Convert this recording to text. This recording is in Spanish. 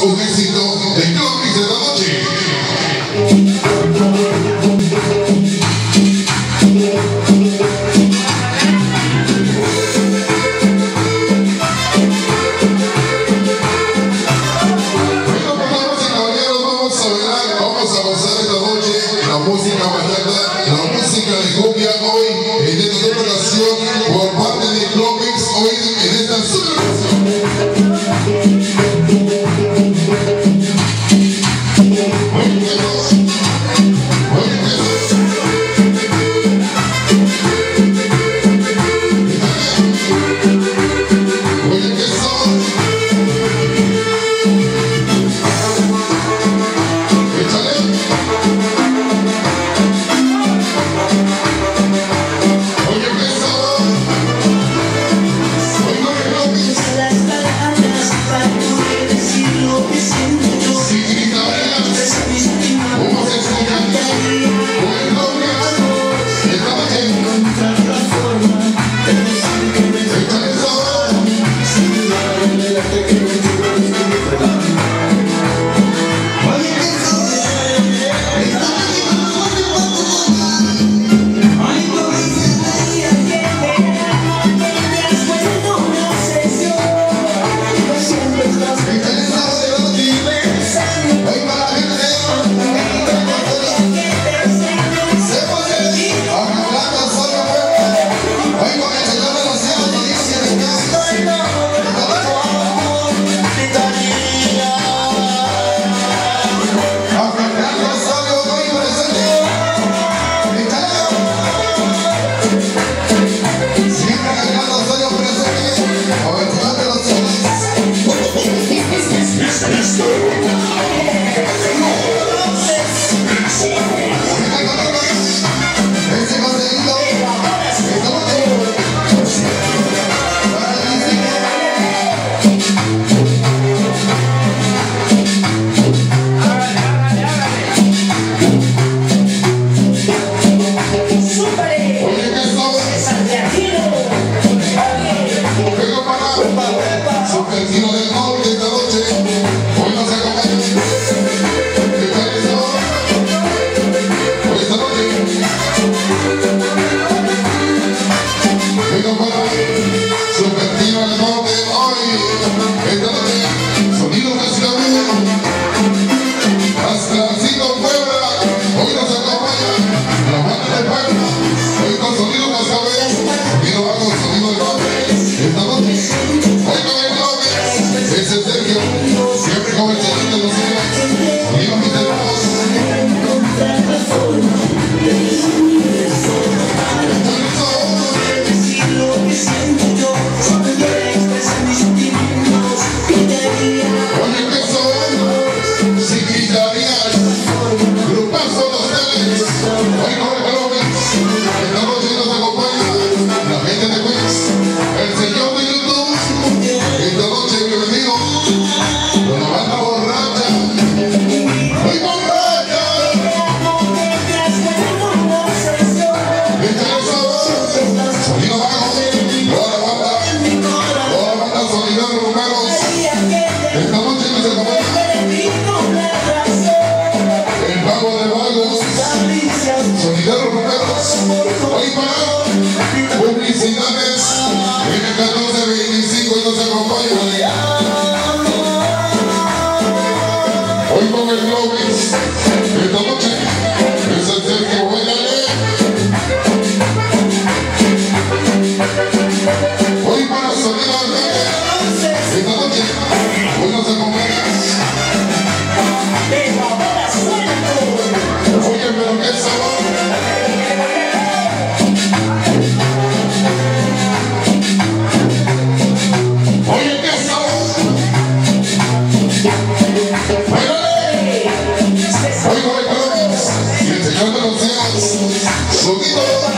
Un éxito visitar el club de la noche! Bueno, a ver la música! ¡Vamos a ver ¡Vamos a avanzar esta noche! ¡La música va a ¡La música de Cumbia hoy! ¡Ven a ver así! you. comigo.